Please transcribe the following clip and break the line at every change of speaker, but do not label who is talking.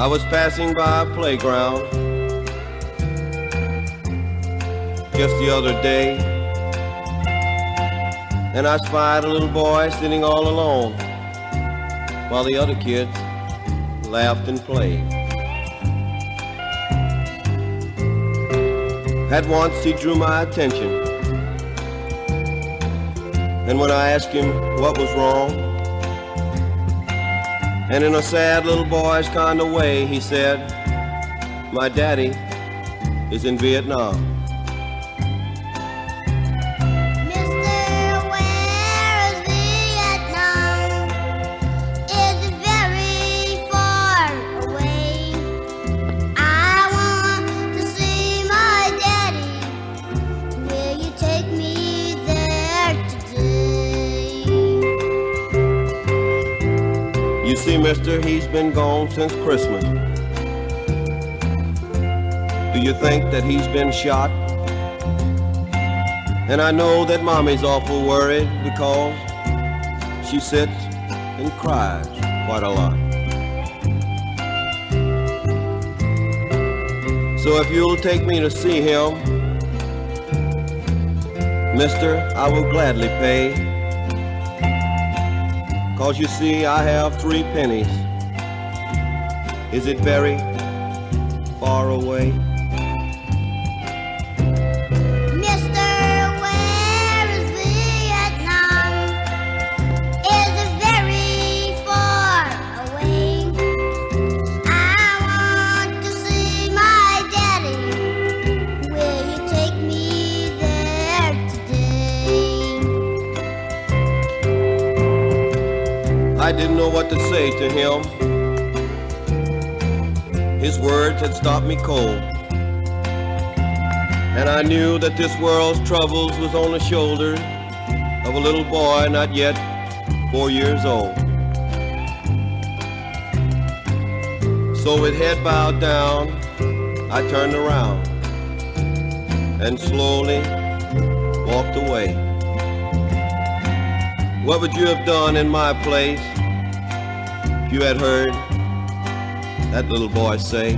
I was passing by a playground just the other day, and I spied a little boy sitting all alone while the other kids laughed and played. At once he drew my attention, and when I asked him what was wrong, and in a sad little boy's kind of way, he said, My daddy is in Vietnam.
See,
mister, he's been gone since Christmas. Do you think that he's been shot? And I know that mommy's awful worried because she sits and cries quite a lot. So if you'll take me to see him, mister, I will gladly pay. Cause you see, I have three pennies. Is it very far away?
I
didn't know what to say to him. His words had stopped me cold. And I knew that this world's troubles was on the shoulders of a little boy not yet four years old. So with head bowed down, I turned around and slowly walked away. What would you have done in my place you had heard that little boy say,